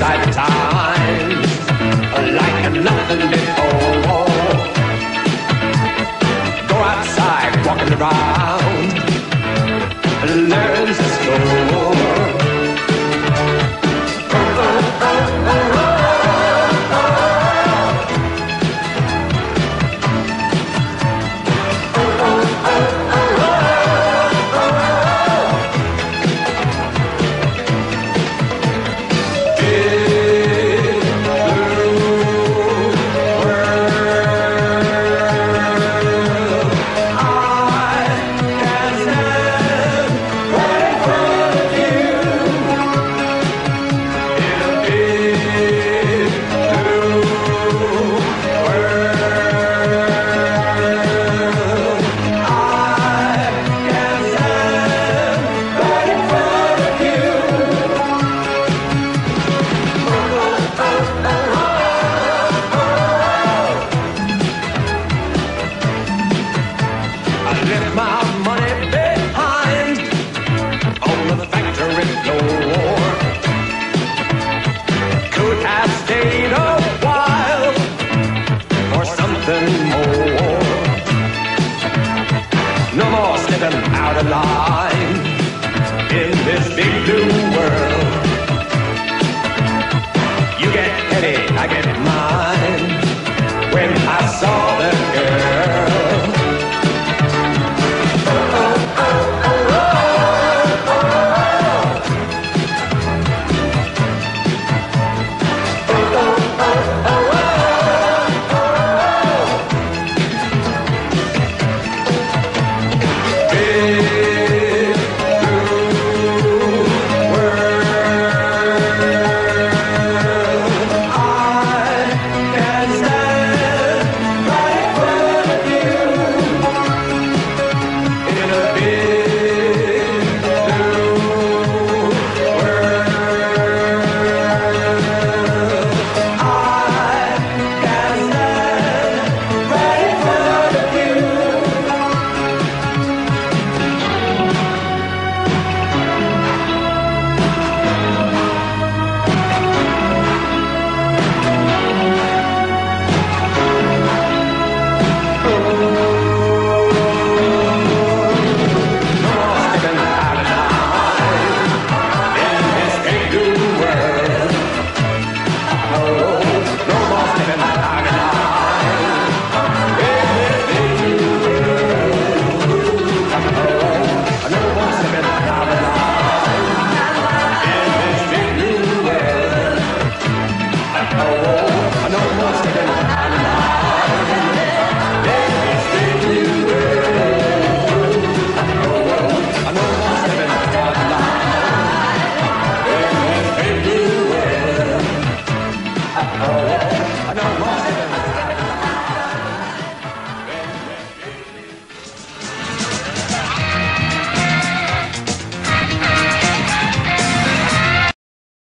at times like nothing before. Go outside, walk in the ride. my